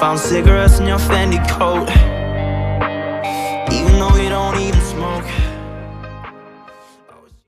Found cigarettes in your Fendi coat.